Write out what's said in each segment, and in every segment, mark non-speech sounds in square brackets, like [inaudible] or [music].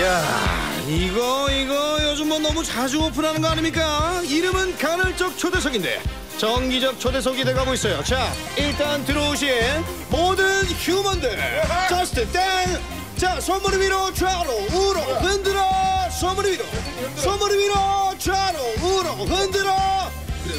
야 이거 이거 요즘 뭐 너무 자주 오픈하는 거 아닙니까? 이름은 간헐적 초대석인데 정기적 초대석이 돼가고 있어요. 자 일단 들어오신 모든 휴먼들 just 땡! 자 손머리 위로 좌로 우로 흔들어 손머리 위로 손머리 위로 좌로 우로 흔들어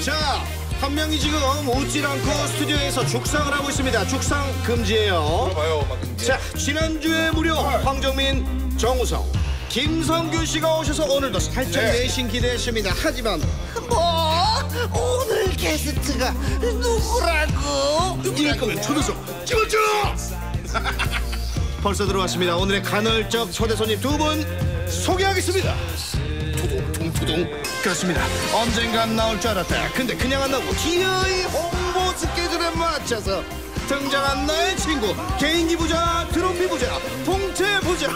자 한 명이 지금 웃질 않고 스튜디오에서 죽상을 하고 있습니다. 죽상 금지예요. 봐요. 자 지난주에 무려 황정민, 정우성, 김성균 씨가 오셔서 오늘도 살짝 네. 내신 기대했습니다. 하지만 뭐 오늘 게스트가 누구라고? 이럴 거면 초대석 찍어줘. [laughs] 벌써 들어왔습니다. 오늘의 간헐적 초대 손님 두 분 소개하겠습니다. 투둥 그렇습니다. 언젠간 나올 줄 알았다. 근데 그냥 안 나오고 기어이 홍보 스케줄에 맞춰서 등장한 나의 친구 개인기 부자 트로피 부자 통째 부자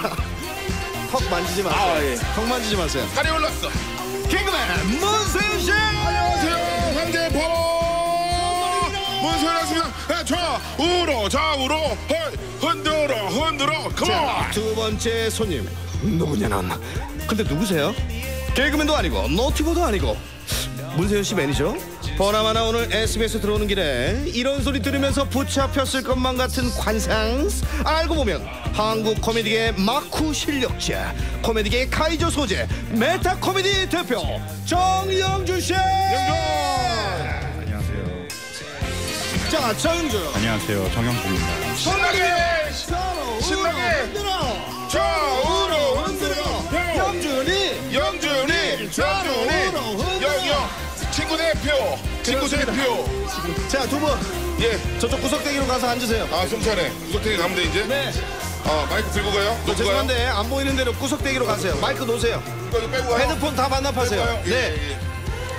턱 만지지 마세요. 아, 예. 턱 만지지 마세요. 살이 올랐어. 개그맨 문세윤 씨. 안녕하세요, 황제파워. 문세윤입니다. 네, 좌우로 좌우로 헐 흔들어 흔들어 자, come on. 두 번째 손님 누구냐 넌 근데 누구세요? 개그맨도 아니고 유튜버도 아니고 문세윤 씨 매니저? 보나마나 오늘 SBS 들어오는 길에 이런 소리 들으면서 붙잡혔을 것만 같은 관상 알고 보면 한국 코미디계의 마쿠 실력자 코미디계의 카이저 소재 메타 코미디 대표 정영준 씨 안녕하세요. 자 정영준 안녕하세요. 정영준입니다. 신나게 신나게. 좌우로 대표 친구 대표. 자, 두 분 예. 저쪽 구석대기로 가서 앉으세요. 아 숨차네. 구석탱이 가면 돼 이제. 네. 아 마이크 들고 가요. 저 가요. 죄송한데 안 보이는 대로 구석대기로 가세요. 마이크 놓으세요. 이거 이거 빼고 가요. 헤드폰 다 반납하세요. 빼고. 예, 네. 예, 예.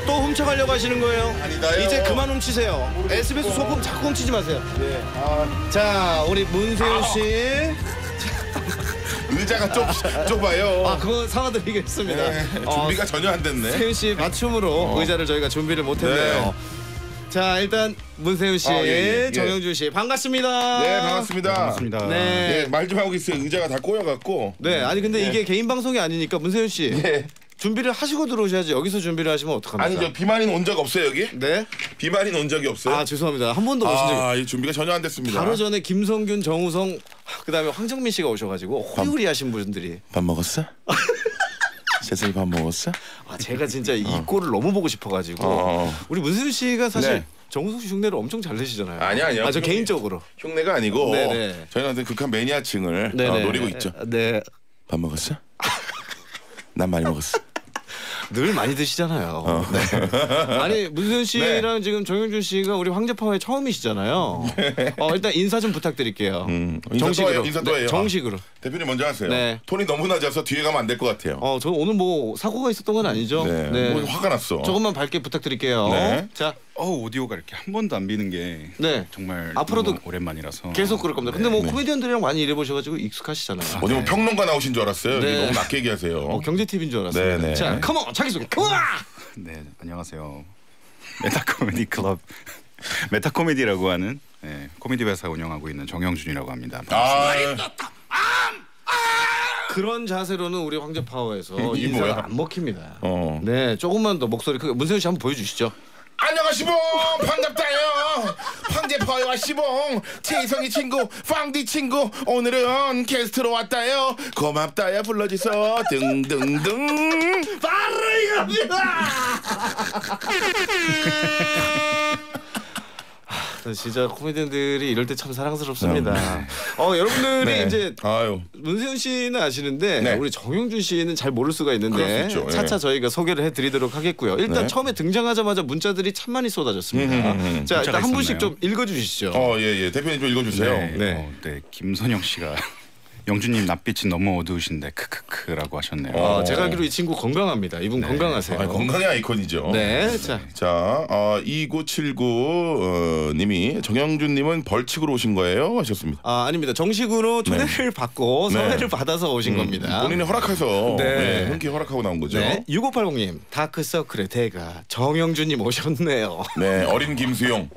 또 훔쳐가려고 하시는 거예요. 아니다요. 이제 그만 훔치세요. SBS 소품 자꾸 훔치지 마세요. 자, 우리 문세윤 씨. 의자가 좁 좁아요. 아, 그거 사과드리겠습니다. 네, 어, 준비가 전혀 안 됐네. 세윤 씨 맞춤으로 의자를 저희가 준비를 못했네요. 자, 일단 문세윤 씨, 아, 예, 예, 예. 정영준 씨 반갑습니다. 네 반갑습니다. 반갑습니다. 네. 예, 말좀 하고 있어요. 의자가 다 꼬여갖고. 네, 아니 근데 이게 개인 방송이 아니니까 문세윤 씨 예. 준비를 하시고 들어오셔야지 여기서 준비를 하시면 어떡합니까? 아니 저 비만인 온 적 없어요 여기? 네. 비만인 온 적이 없어요? 아 죄송합니다. 한 번도 오신 적이. 아, 이 준비가 전혀 안 됐습니다. 바로 전에 김성균, 정우성, 그다음에 황정민 씨가 오셔가지고 호요리 하신 분들이. 밥 먹었어? [laughs] 세상이 밥 먹었어? 아 제가 진짜 이 꼴을 너무 보고 싶어가지고 어. 우리 문세윤 씨가 사실 네. 정우성 씨 흉내를 엄청 잘 내시잖아요. 아니요, 아니요. 아저. 개인적으로. 흉내가 아니고 네네. 완전 극한 매니아층을 어, 네네. 노리고 있죠. 네. 밥 먹었어? [laughs] 난 많이 먹었어. 늘 많이 드시잖아요. 네. 아니 문세윤 씨랑 지금 정영준 씨가 우리 황제파워의 처음이시잖아요. 어, 일단 인사 좀 부탁드릴게요. 음, 인사 정식으로. 또 인사 또 네, 해요. 정식으로. 대표님 먼저 하세요. 네. 톤이 너무 낮아서 뒤에 가면 안 될 것 같아요. 어, 저 오늘 뭐 사고가 있었던 건 아니죠? 네. 뭐 화가 났어. 조금만 밝게 부탁드릴게요. 네. 자, 어 오디오가 이렇게 한 번도 안 비는 게 네. 정말 앞으로도 오랜만이라서 계속 그럴 겁니다. 근데 뭐 코미디언들이랑 많이 일해보셔가지고 익숙하시잖아요. 어디 뭐 평론가 나오신 줄 알았어요. 네. 너무 낮게 얘기하세요. 어, 경제 TV인 줄 알았어요. 네, 네. 자, come on 자기소개. come on. 네 안녕하세요. 메타 코미디 클럽 메타 코미디라고 하는 네, 코미디 회사 운영하고 있는 정영준이라고 합니다. 아, 그런 자세로는 우리 황제 파워에서 이 인사가 뭐야? 안 먹힙니다. 어. 네, 조금만 더 목소리 크게 문세윤 씨 한번 보여주시죠. 안녕하시봉 반갑다요. 황제파와 시봉 최희성이 친구 빵디 친구 오늘은 게스트로 왔다요. 고맙다요 불러주서 등등등 바로 이겁니다. [laughs] 아, 진짜 코미디언들이 이럴 때 참 사랑스럽습니다. 어 여러분들이 네. 이제 아유 문세윤 씨는 아시는데 네. 우리 정영준 씨는 잘 모를 수가 있는데 수. 예. 차차 저희가 소개를 해드리도록 하겠고요. 일단 네. 처음에 등장하자마자 문자들이 참 많이 쏟아졌습니다. 음, 음, 음. 자 일단 한 분씩 있었나요? 좀 읽어주시죠. 어예예 대표님 좀 읽어주세요 네, 네. 어, 네 김선영 씨가 영준님 낯빛이 너무 어두우신데 크크크라고 하셨네요. 아, 어. 제가 알기로 이 친구 건강합니다. 이분 건강하세요. 아, 건강의 아이콘이죠. 네, 자. 자, 어, 2979 어, 님이 정영준 님은 벌칙으로 오신 거예요? 하셨습니다. 아, 아닙니다. 정식으로 초대를 받고 네. 섭외를 받아서 오신 겁니다. 본인이 허락해서 네. 네, 흔쾌히 허락하고 나온 거죠. 네, 6580님 다크서클의 대가 정영준님 오셨네요. 네, 어린 김수용.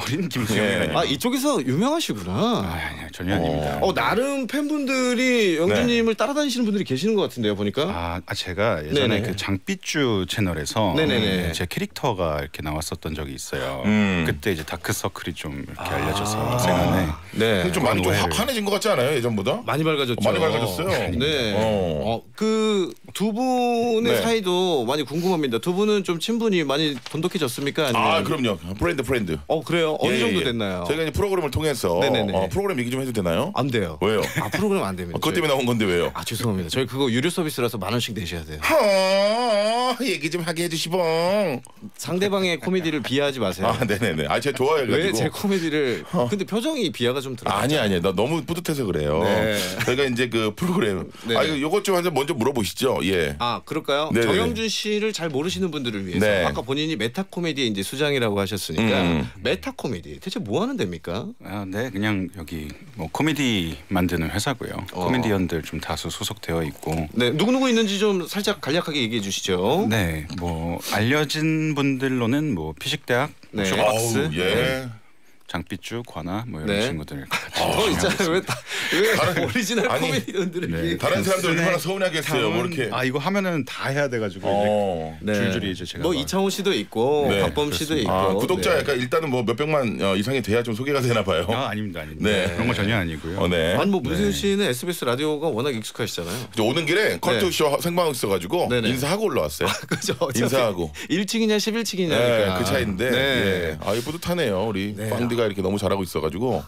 어린 김수용이라니. 아 이쪽에서 유명하시구나. 아, 아니요 전혀 아닙니다. 어 나름 팬분들 이 영준님을 따라다니시는 분들이 계시는 것 같은데요 보니까. 아, 아, 제가 예전에 네네. 그 장삐쭈 채널에서 네네네. 네, 제 캐릭터가 이렇게 나왔었던 적이 있어요. 음. 그때 이제 다크 서클이 좀 이렇게 알려져서 세간에 네. 좀 많이 좀 환해진 것 같지 않아요? 예전보다? 많이 밝아졌죠. 많이 밝아졌어요. 네. 어. 어, 그두 분의 네. 사이도 많이 궁금합니다. 두 분은 좀 친분이 많이 돈독해졌습니까? 아니면... 아, 그럼요. friend friend. 어 그래요? 어느 예, 정도 예. 됐나요? 저희가 이제 프로그램을 통해서. 어, 프로그램 얘기 좀 해도 되나요? 안 돼요. 왜요? 아 프로그램 안 됩니다. 어, 그것 때문에 나온 건데 왜요? 아 죄송합니다. 저희 그거 유료 서비스라서 만 원씩 내셔야 돼요. 어, 얘기 좀 하게 해주시봉. 상대방의 코미디를 비하하지 마세요. 아, 네네네. 아, 제가 좋아해가지고. 왜 제 코미디를? 근데 표정이 비하가 좀 들어. 아니 아니 나 너무 뿌듯해서 그래요. 네. 저희가 이제 그 프로그램 네. 아 이거 좀 먼저 물어보시죠. 예. 아 그럴까요? 네네네. 정영준 씨를 잘 모르시는 분들을 위해서 네. 아까 본인이 메타 코미디의 이제 수장이라고 하셨으니까 음. 메타 코미디 대체 뭐 하는 데입니까? 아, 네, 그냥 여기 뭐 코미디 만드는 회사고요. 어. 코미디언들 좀 다수 소속되어 있고. 네 누구 누구 있는지 좀 살짝 간략하게 얘기해 주시죠. 네, 뭐 알려진 분들로는 뭐 피식대학, 네. 숏박스, 아우, 예. 장삐쭈, 과나 뭐 이런 네. 친구들. [laughs] 어 있잖아요 왜왜 다른- [laughs] 오리지널 아니, 코미디언들을 네. 다른 사람들 네. 얼마나 서운하겠어요. 뭐 이렇게. 아 이거 하면은 다 해야 돼가지고 어. 이제 줄줄이 이제 제가 뭐 막- 이창호 씨도 있고 네, 곽범 씨도 있고 아 구독자 네. 약간 일단은 뭐 몇백만 어, 이상이 돼야 좀 소개가 되나 봐요. 아 아닙니다, 아닙니다. 네. 그런 거 전혀 아니고요. 어, 네. 아니 뭐 문세윤 씨는 SBS 라디오가 워낙 익숙하시잖아요. 오는 길에 컬투쇼 생방 있어가지고 네네. 인사하고 올라왔어요. [laughs] 그죠? 인사하고. 1층이냐 11층이냐 네, 그 차인데. 네. 예. 아, 이 뿌듯하네요. 우리 네. 빵디가 이렇게 너무 잘하고 있어가지고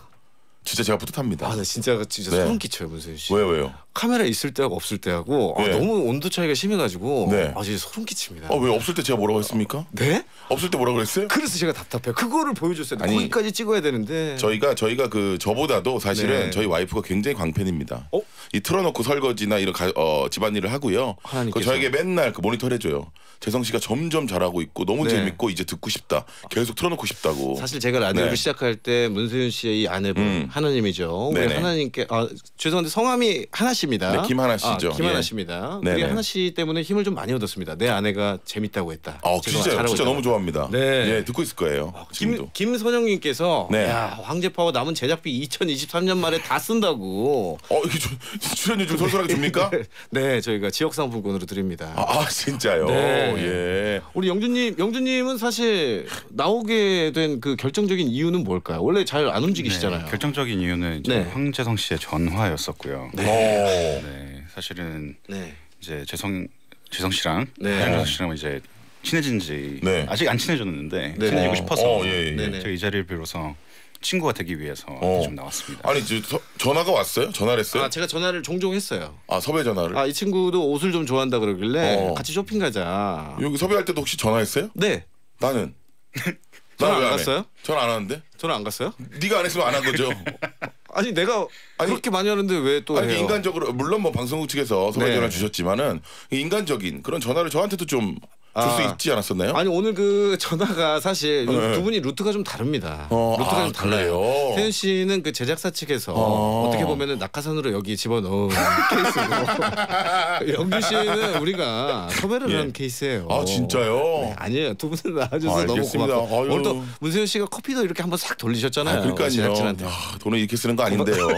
진짜 제가 뿌듯합니다. 아, 나 진짜 진짜 네. 소름 끼쳐요, 문세윤 씨. 왜요, 왜요? 카메라 있을 때하고 없을 때하고 아, 네. 너무 온도 차이가 심해가지고 네. 아 진짜 소름 끼칩니다. 어, 왜 없을 때 제가 뭐라고 했습니까? 네? 없을 때 뭐라고 그랬어요? 그래서 제가 답답해요. 그거를 보여줬어야 돼. 아니, 거기까지 찍어야 되는데. 저희가 저희가 그 저보다도 사실은 네. 저희 와이프가 굉장히 광팬입니다. 어? 이 틀어놓고 설거지나 이런 가, 어, 집안일을 하고요. 그 저에게 맨날 그 모니터 해줘요. 재성 씨가 점점 잘하고 있고 너무 네. 재밌고 이제 듣고 싶다. 계속 틀어놓고 싶다고. 사실 제가 라디오를 네. 시작할 때 문세윤 씨의 이 아내분 음. 하나님이죠. 우리. 하나님께 아 죄송한데 성함이 하나 씨입니다. 네, 김하나 씨죠. 아, 김하나 예. 씨입니다. 우리 하나 씨 때문에 힘을 좀 많이 얻었습니다. 내 아내가 재밌다고 했다. 아, 진짜 진짜. 너무 좋아합니다. 네. 예, 듣고 있을 거예요. 김 지금도. 김선영님께서 네. 야 황제파워 남은 제작비 2023년 말에 다 쓴다고. 어, 이게 주- 출연료 좀 솔솔하게 줍니까? [laughs] 네, 저희가 지역 상품권으로 드립니다. 아, 아, 진짜요. 네. 예. 우리 영준님, 영준님은 사실 나오게 된 그 결정적인 이유는 뭘까요? 원래 잘 안 움직이시잖아요. 네, 결정적인 이유는 이제 네. 황재성 씨의 전화였었고요. 네. 어. 사실은 네. 이제 재성 재성 씨랑 네. 황재성 씨랑 이제 친해진 지 네. 아직 안 친해졌는데 네. 친해지고 어, 싶어서 어, 예, 예. 네네. 제가 이 자리를 빌어서 친구가 되기 위해서 어. 좀 나왔습니다. 아니, 저, 서- 전화가 왔어요? 전화를 했어요? 아, 제가 전화를 종종 했어요. 아, 섭외 전화를? 아, 이 친구도 옷을 좀 좋아한다 그러길래 어. 같이 쇼핑 가자. 여기 섭외할 때도 혹시 전화했어요? 네. 나는. [laughs] 전화 안? 갔어요? 전화 안 하는데? 전화 안 갔어요? 네가 안 했으면 안 한 거죠. [laughs] 아니, 내가 아니, 그렇게 많이 하는데 왜또 아니 해요? 인간적으로 물론 뭐 방송국 측에서 섭외 네. 전화 주셨지만은 인간적인 그런 전화를 저한테도 좀 줄수 아. 있지 않았었나요? 아니 오늘 그 전화가 사실 네. 두 분이 루트가 좀 다릅니다. 어, 루트가 아, 좀 달라요. 그래요? 태윤 씨는 그 제작사 측에서 어. 어. 떻게 보면은 낙하산으로 여기 집어넣은 [laughs] 케이스고 영규 씨는 우리가 섭외를 예. 한 케이스예요. 아 진짜요? 네, 아니에요. 두 분은 나와줘서 아, 너무. 고맙고. 오늘 또 문세윤 씨가 커피도 이렇게 한번 싹 돌리셨잖아요. 아, 그러니까요. 제작진한테. 야, 돈을 이렇게 쓰는 거 아닌데요.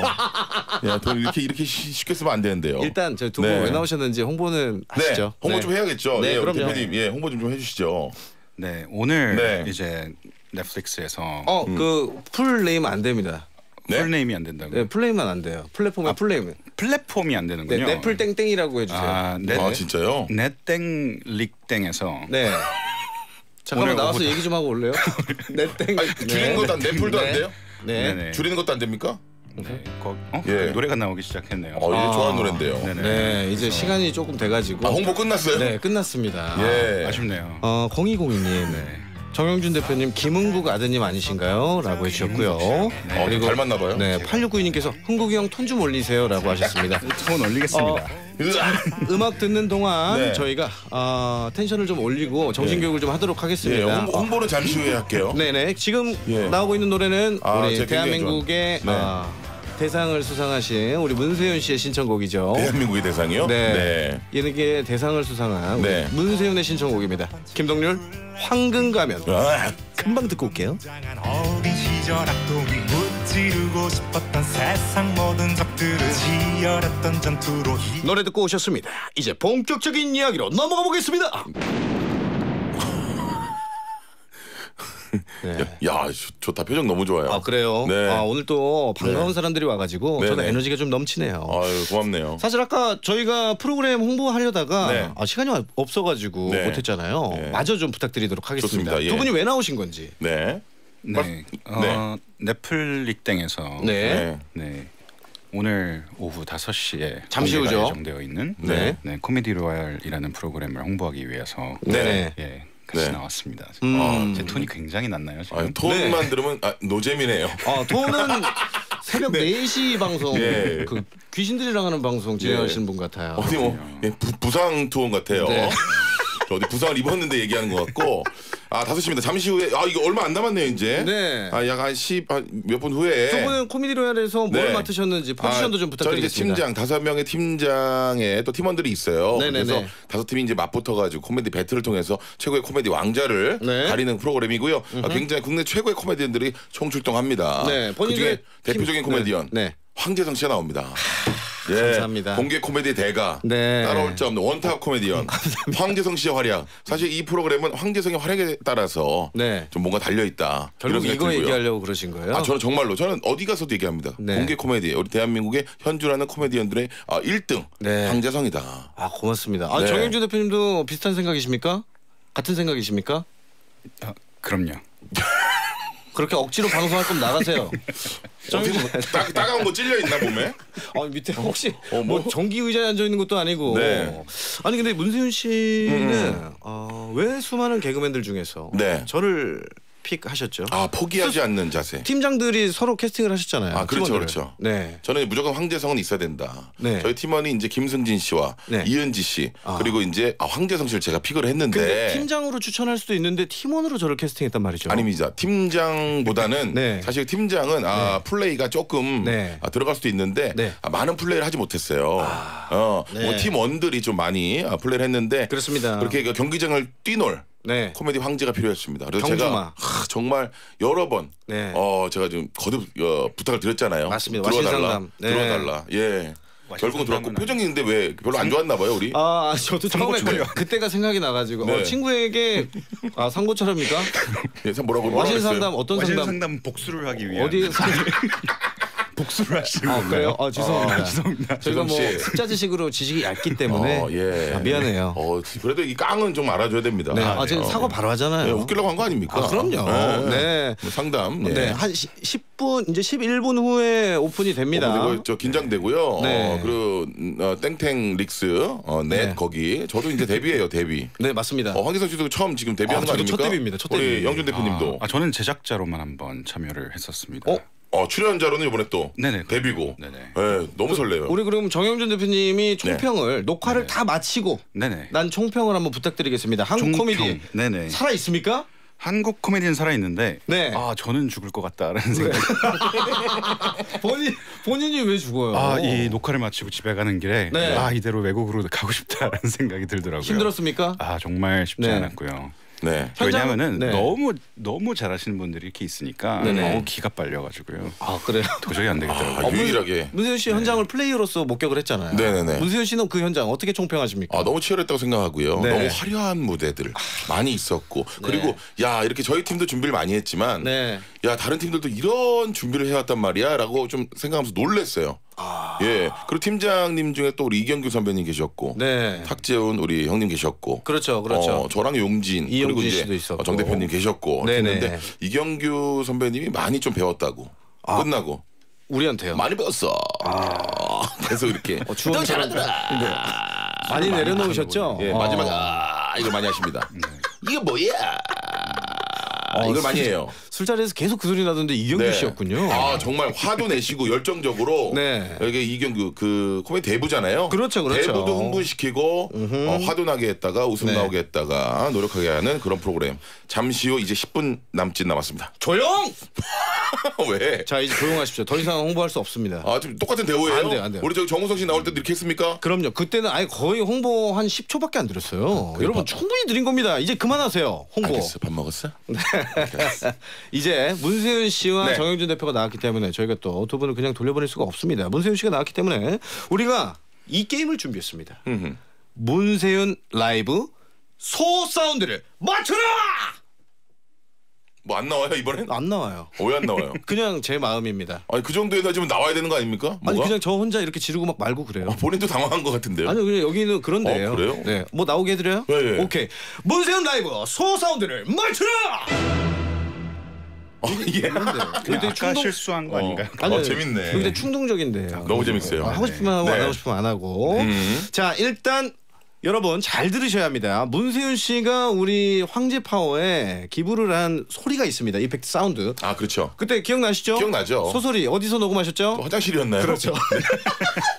야, [laughs] 돈 이렇게 이렇게 쉬- 쉽게 쓰면 안 되는데요. 일단 저희 두분왜 네. 나오셨는지 홍보는 네, 하시죠. 홍보 네. 좀 해야겠죠. 네, 예, 그럼요. 대표님, 예, 홍보 좀 좀 해주시죠. 네 오늘 네. 이제 넷플릭스에서 어, 그 full name 안 됩니다. 네? full name이 안 된다고 네, full name만 안 돼요. 플랫폼의 full name. 플랫폼이 안 네, 되는군요. 넷플 땡땡이라고 해주세요. 아, 넷, 아 진짜요? 넷땡 릭땡에서 네. [laughs] 잠깐만 나와서 오후- 얘기 좀 하고 올래요? [laughs] 넷땡. 아니, 줄이는 것도 안, 넷플도 안 돼요? 네. 네네. 줄이는 것도 안 됩니까? 네, 거, 어? 예. 노래가 나오기 시작했네요. 어, 이게 아. 좋아하는 노래인데요. 네네. 네, 이제 시간이 조금 돼가지고. 아 홍보 끝났어요? 네, 끝났습니다. 예. 아쉽네요. 어, 0202님. 네. 정영준 대표님 김흥국 아드님 아니신가요? 라고 해주셨고요. 어, 그리고 닮았나 봐요. 네, 8692님께서 흥국이 형 톤 좀 올리세요 라고 하셨습니다. [laughs] 톤 올리겠습니다. 으아! 음악 듣는 동안 네. 저희가 어, 텐션을 좀 올리고 정신교육을 좀 하도록 예, 하겠습니다. 홍보, 홍보는 잠시 후에 할게요. 네네 지금 예. 나오고 있는 노래는 아, 우리 대한민국의. 네. 아, 대상을 수상하신 우리 문세윤 씨의 신청곡이죠. 대한민국의 대상이요? 네. 이게 대상을 수상한 우리 네. 문세윤의 신청곡입니다. 김동률 황금 가면 아, 금방 듣고 올게요. 어린 시절 악동이 무찌르고 싶었던 세상 모든 적들을 치열했던 전투로 희 노래 듣고 오셨습니다. 이제 본격적인 이야기로 넘어가 보겠습니다. 네. 야, 좋- 좋다. 표정 너무 좋아요. 아 그래요? 네. 아 오늘 또 반가운 네. 사람들이 와가지고 네, 저는 네. 에너지가 좀 넘치네요. 아유, 고맙네요. 사실 아까 저희가 프로그램 홍보하려다가 네. 아, 시간이 없어가지고 네. 못했잖아요. 네. 마저 좀 부탁드리도록 하겠습니다. 좋습니다. 예. 두 분이 왜 나오신 건지. 네. 네. 어, 넷플릭땡에서 네. 네. 네. 오늘 오후 5시에 잠시 후죠. 예정되어 있는 네. 네. 코미디 로얄이라는 프로그램을 홍보하기 위해서 네네. 예, 같이 네. 나왔습니다. 음. 아, 제 톤이 굉장히 낮나요 지금? 아, 톤만 들으면 아, 노잼이네요. 아 돈은 [laughs] 새벽 네. 4시 방송 예. 그 귀신들이랑 하는 방송 진행하시는 분 같아요. 어디 뭐 예, 부, 부상 투혼 같아요. 네. 저 어디 부상을 입었는데 얘기하는 것 같고. 아, 다섯 시입니다. 잠시 후에 아, 이거 얼마 안 남았네요, 이제. 네. 아, 약한 10, 몇 분 후에. 두 분은 코미디 로얄에서 뭘 네. 맡으셨는지 포지션도 아, 좀 저희 이제 부탁드리겠습니다. 팀장 다섯 명의 팀장에 또 팀원들이 있어요. 네네네. 그래서 다섯 팀이 이제 맞붙어가지고 코미디 배틀을 통해서 최고의 코미디 왕자를 네. 가리는 프로그램이고요. 아, 굉장히 국내 최고의 코미디언들이 총출동합니다. 네, 본인의 그중에 팀- 대표적인 코미디언 네. 황제성 씨가 나옵니다. 예, 감사합니다. 공개 코미디 대가 네. 따라올 자 없는 one top 코미디언 [laughs] 황제성 씨의 활약. 사실 이 프로그램은 황제성의 활약에 따라서 네. 좀 뭔가 달려 있다. 결국 이거 얘기하려고 그러신 거예요? 아, 저는 정말로 저는 어디 가서도 얘기합니다. 네. 공개 코미디 우리 대한민국의 현존하는 코미디언들의 아, 1등 네. 황제성이다. 아 고맙습니다. 아 네. 정영준 대표님도 비슷한 생각이십니까? 같은 생각이십니까? 아, 그럼요. [laughs] 그렇게 억지로 방송할 거면 나가세요. [laughs] 어디 뭐 따, 따가운 거 찔려 있나 몸에? 아 밑에 혹시 어, 뭐, 뭐? 전기 의자에 앉아 있는 것도 아니고. 네. 아니 근데 문세윤 씨는 어, 왜 수많은 개그맨들 중에서 네. 저를 픽하셨죠? 아 포기하지 않는 자세. 팀장들이 서로 캐스팅을 하셨잖아요. 아, 그렇죠, 팀원들을. 그렇죠. 네. 저는 무조건 황재성은 있어야 된다. 네. 저희 팀원이 이제 김승진 씨와 네. 이은지 씨 아. 그리고 이제 아, 황재성 씨를 제가 픽을 했는데 팀장으로 추천할 수도 있는데 팀원으로 저를 캐스팅했단 말이죠. 아닙니다. 팀장보다는 [laughs] 네. 사실 팀장은 아, 플레이가 조금 네. 아, 들어갈 수도 있는데 네. 아, 많은 플레이를 하지 못했어요. 어, 네. 뭐 팀원들이 좀 많이 아, 플레이를 했는데 그렇습니다. 그렇게 그 경기장을 뛰놀 네. 코미디 황제가 필요했습니다. 그래서 경주마. 제가 하, 정말 여러 번 네. 어, 제가 좀 거듭 어, 부탁을 드렸잖아요. 맞습니다. 들어달라. 와신상담. 네. 들어달라. 예. 결국은 들었고 와신상담은 표정이 근데 왜 별로 안 좋았나 봐요, 우리. 아, 저도 처음에. 그, 그때가 생각이 나가지고 네. 어, 친구에게 아 상고처럼입니까? [laughs] 예, 참 뭐라고 뭐라고 와신 했어요? 상담 어떤 와신 상담? 상담 복수를 하기 위한 어디 상... [laughs] 복수를 하시는 아 건가요? 그래요? 아 죄송합니다. 아, [laughs] 죄송합니다. 저희가 뭐 씨. 숫자 지식으로 지식이 얇기 때문에 어, 예. 아, 미안해요. 어, 그래도 이 깡은 좀 알아줘야 됩니다. 네, 아 지금 어. 사과 바로 하잖아요. 네, 웃기려고 한 거 아닙니까? 아, 그럼요. 네. 뭐 상담. 네. 네, 한 시, 10분 이제 11분 후에 오픈이 됩니다. 어, 그리고 저 긴장되고요. 네. 어, 그리고 음, 어, 땡땡 릭스 어, 넷 네. 거기 저도 이제 데뷔예요 데뷔. 네, 맞습니다. 어, 황기성 씨도 처음 지금 데뷔하는 아, 거 아닙니까? 첫 데뷔입니다, 첫 우리 데뷔. 영준 대표님도. 아, 아, 저는 제작자로만 한번 참여를 했었습니다. 어? 어, 출연자로는 이번에 또 네네. 데뷔고. 네네. 네, 너무 설레요. 우리 그럼 정영준 대표님이 총평을 녹화를 다 마치고 네네. 난 총평을 한번 부탁드리겠습니다. 한국 종평. 코미디 네네. 살아 있습니까? 한국 코미디는 살아 있는데 네. 아 저는 죽을 것 같다라는 생각이 [laughs] 본인 본인이 왜 죽어요? 아 이 녹화를 마치고 집에 가는 길에 네. 아 이대로 외국으로 가고 싶다라는 생각이 들더라고요. 힘들었습니까? 아 정말 쉽지 네. 않았고요. 네. 현장- 왜냐하면은 네. 너무 너무 잘하시는 분들이 이렇게 있으니까 네네. 너무 기가 빨려가지고요. 아 그래요. 도저히 안 되겠더라고요. 아, 유일하게. 문세윤 씨 현장을 플레이어로서 목격을 했잖아요. 네네네. 문세윤 씨는 그 현장 어떻게 총평하십니까? 아 너무 치열했다고 생각하고요. 네. 너무 화려한 무대들 많이 있었고 그리고 야 이렇게 저희 팀도 준비를 많이 했지만 네. 야 다른 팀들도 이런 준비를 해왔단 말이야라고 좀 생각하면서 놀랬어요. 예 그리고 팀장님 중에 또 우리 이경규 선배님 계셨고 네. 탁재훈 우리 형님 계셨고 그렇죠, 그렇죠. 어, 저랑 용진 이용진 그리고 이제 씨도 있었고. 정 대표님 계셨고 네네. 했는데 이경규 선배님이 많이 좀 배웠다고 아. 끝나고 우리한테요. 많이 배웠어. [laughs] 그래서 이렇게 어, 주원 잘하더라. 네. 많이 내려놓으셨죠? 예, 어. 마지막 아 이걸 많이 하십니다. 이게 뭐야? 아, 이걸 많이 해요. 술자리에서 계속 그 소리 나던데 이경규 씨였군요. 아 정말 화도 내시고 열정적으로 네. 여기 이경규 그 코미디 대부잖아요. 그렇죠, 그렇죠. 대부도 흥분시키고 어, 화도 나게 했다가 웃음 네. 나오게 했다가 노력하게 하는 그런 프로그램. 잠시 후 이제 10분 남짓 남았습니다. 조용! [laughs] 왜? 자 이제 조용하십시오. 더 이상 홍보할 수 없습니다. 아 지금 똑같은 대우예요. 안 돼요, 안 돼요. 우리 저기 정우성 씨 나올 때도 이렇게 했습니까? 그럼요. 그때는 아예 거의 홍보 한 10초밖에 안 들었어요. 여러분 충분히 드린 겁니다. 이제 그만하세요. 홍보. 알겠어. 밥 먹었어? 이제 문세윤 씨와 네. 정영준 대표가 나왔기 때문에 저희가 또 두 분을 그냥 돌려보낼 수가 없습니다. 문세윤 씨가 나왔기 때문에 우리가 이 게임을 준비했습니다. 음흠. 문세윤 라이브 소 사운드를 맞춰라! 뭐 안 나와요 이번엔? 안 나와요. 왜 안 나와요? [laughs] 그냥 제 마음입니다. 아니 그 정도에서 지금 나와야 되는 거 아닙니까? 아니 뭐가? 그냥 저 혼자 이렇게 지르고 막 말고 그래요. 어, 본인도 당황한 것 같은데요. 아니요 그냥 여기는 그런 어, 데예요. 그래요? 네, 뭐 나오게 해드려요? 예, 예. 오케이. 문세윤 라이브 소 사운드를 맞춰라! 어, 예. [laughs] 그냥 아까 실수한 거 아닌가요? 어, 어, 재밌네. 근데 충동적인데요. 너무 재밌어요. 아, 하고 싶으면 하고 네. 안 하고 싶으면 안 하고. 음. 자 일단 여러분 잘 들으셔야 합니다. 문세윤 씨가 우리 황제 파워에 기부를 한 소리가 있습니다. effect sound. 아 그렇죠. 그때 기억나시죠? 기억나죠. 소소리 어디서 녹음하셨죠? 또 화장실이었나요? 그렇죠. [laughs]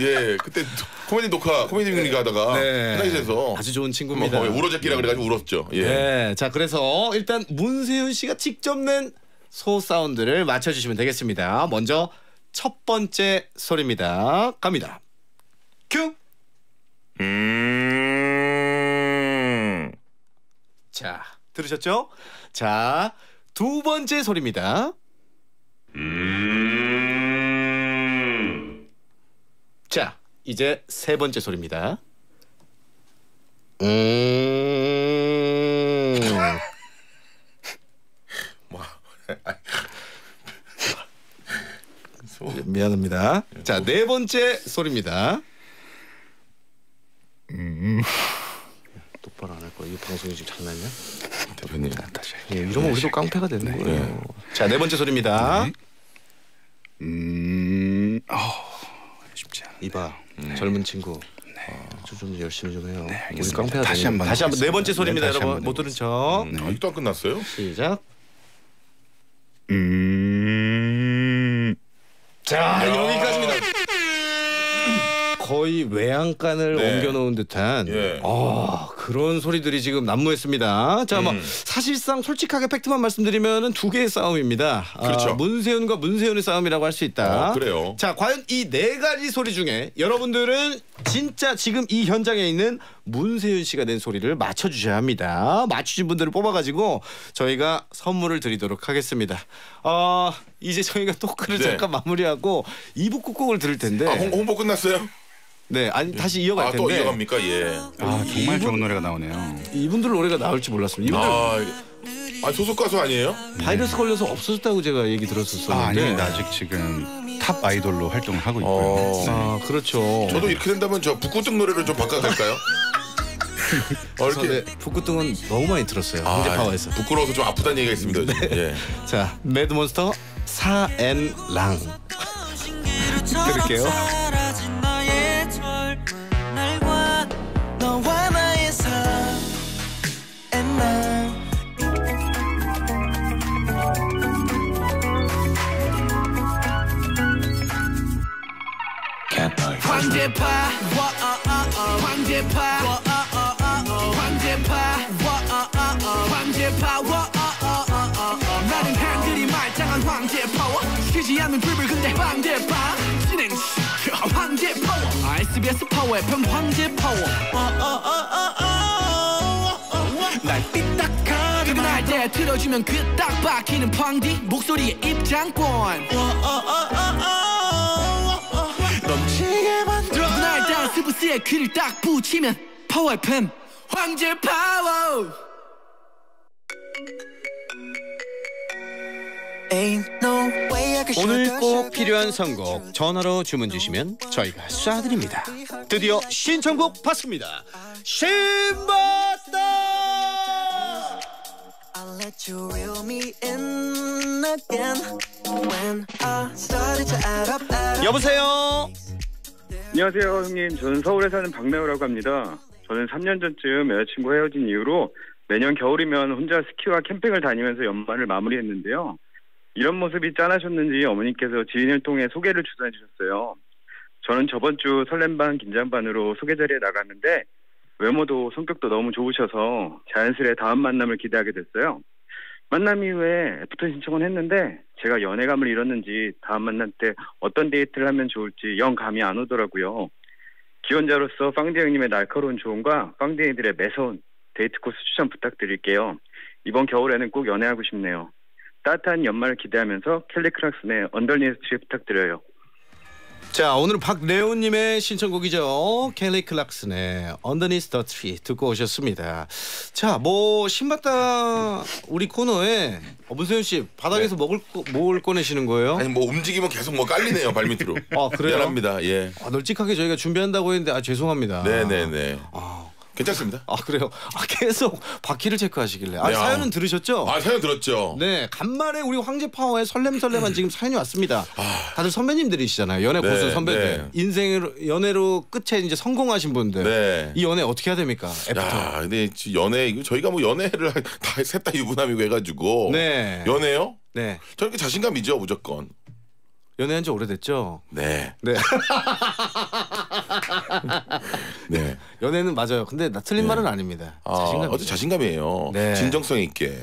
예, 그때 코미디 녹화, 코미디 빅리그 하다가 네. 화장실에서 아주 좋은 뭐 친구입니다. 거의 울어잡기라 그래가지고 울었죠. 예. 네. 자 그래서 일단 문세윤 씨가 직접 낸 소 사운드를 맞춰주시면 되겠습니다. 먼저 첫 번째 소리입니다. 갑니다. 큐. 음. 자, 들으셨죠? 자, 두 번째 소리입니다. 자, 이제 세 번째 소리입니다. 음. 미안합니다. 자, 네 번째 소리입니다. 똑바로 안 할 거야. 이 방송이 지금 장난이야? 대표님. 예, 이러면 우리도 깡패가 되는 거예요. 자, 네 번째 소리입니다. 음, 어. 이봐, 젊은 친구. 어, 좀, 좀 열심히 좀 해요. 우리 알겠습니다. 깡패가 다시 한번 다시 한번 네 번째. 소리입니다, 네, 다시 여러분. 한번 못 들은 척. 음, 아직도 안 끝났어요? 시작. 음, 자, 여기까지입니다. 거의 외양간을 네. 옮겨놓은 듯한 예. 아, 그런 소리들이 지금 난무했습니다. 자, 뭐 음. 사실상 솔직하게 팩트만 말씀드리면은 두 개의 싸움입니다. 그렇죠. 아, 문세윤과 문세윤의 싸움이라고 할 수 있다. 어, 그래요. 자, 과연 이 네 가지 소리 중에 여러분들은 진짜 지금 이 현장에 있는 문세윤 씨가 낸 소리를 맞춰 주셔야 합니다. 맞추신 분들을 뽑아 가지고 저희가 선물을 드리도록 하겠습니다. 어, 이제 저희가 토크를 네. 잠깐 마무리하고 2부 끝곡을 들을 텐데 아, 홍, 홍보 끝났어요? 네, 아니 다시 이어갈 아, 텐데 또 이어갑니까? 예. 아 정말 좋은 노래가 나오네요. 이분들 노래가 나올지 몰랐습니다. 이분들 아, 아 소속 가수 아니에요? 바이러스 걸려서 없어졌다고 제가 얘기 들었었는데. 아 아닙니다. 아직 지금 탑 아이돌로 활동을 하고 있고요. 어. 아, 그렇죠. 저도 이렇게 된다면 저 북구등 노래를 좀 바꿔도 될까요? [laughs] 어, 이렇게 근데 북구등은 너무 많이 들었어요. 아, 현재 파워에서. 부끄러워서 좀 아프다는 얘기가 있습니다. 요즘. 예. [laughs] 자, 매드몬스터 사앤랑 [laughs] 들을게요. 황제파. 와아아아. 황제파. 황제파. 황제파. 나는 한글이 말짱한 황제파워. 쉬지 않는 드립을 근데 황제파. 진행 시켜. 황제파워. SBS 파워 FM 황제파워. 날 삐딱하게 할때 들어주면 그딱 박히는 팡디 목소리의 입장권 넘치게 만들어 날 스브스의 귀를 딱 붙이면 파워 FM 황제 파워 Ain't no way I can 오늘 꼭 필요한 선곡 전화로 주문 주시면 저희가 쏴드립니다. 드디어 신청곡 받습니다. 신받다! 여보세요. 안녕하세요, 형님. 저는 서울에 사는 박나우라고 합니다. 저는 3년 전쯤 여자친구 헤어진 이후로 매년 겨울이면 혼자 스키와 캠핑을 다니면서 연말을 마무리했는데요. 이런 모습이 짠하셨는지 어머니께서 지인을 통해 소개를 주선해 주셨어요. 저는 저번 주 설렘 반 긴장 반으로 소개 자리에 나갔는데 외모도 성격도 너무 좋으셔서 자연스레 다음 만남을 기대하게 됐어요. 만남 이후에 after 신청을 했는데 제가 연애감을 잃었는지 다음 만남 때 어떤 데이트를 하면 좋을지 영 감이 안 오더라고요. 기원자로서 빵디 형님의 날카로운 조언과 빵디애들의 매서운 데이트 코스 추천 부탁드릴게요. 이번 겨울에는 꼭 연애하고 싶네요. 따뜻한 연말을 기대하면서 켈리 클락슨의 Underneath the Tree 부탁드려요. 자 오늘 박래훈님의 신청곡이죠 켈리 클락슨의 Underneath the Tree 듣고 오셨습니다 자뭐 신봤다 우리 코너에 어, 문세윤 씨 바닥에서 먹을 거, 뭘 꺼내시는 거예요? 아니 뭐 움직이면 계속 뭐 깔리네요 발밑으로. 아 그래요? 미안합니다. 예. 아, 널찍하게 저희가 준비한다고 했는데 아 죄송합니다 네네네. 아, 괜찮습니다. 아 그래요 아 계속 바퀴를 체크하시길래 아 네, 사연은 아. 들으셨죠? 아 사연 들었죠. 네, 간만에 우리 황제 파워의 설렘설렘한 지금 사연이 왔습니다. 다들 선배님들이시잖아요. 연애 아. 네, 고수 선배들. 네. 인생으로 연애로 끝에 이제 성공하신 분들. 네. 이 연애 어떻게 해야 됩니까? after. 야, 근데 지- 연애 이거 저희가 뭐 연애를 다셋다 유부남이고 해가지고 네. 연애요? 네. 저렇게 자신감이죠 무조건. 연애한 지 오래됐죠. 네, 네. [laughs] 네. [laughs] 연애는 맞아요. 근데 나 틀린 말은 아닙니다. 아, 자신감. 어제 자신감이에요. 네. 아. 진정성 있게.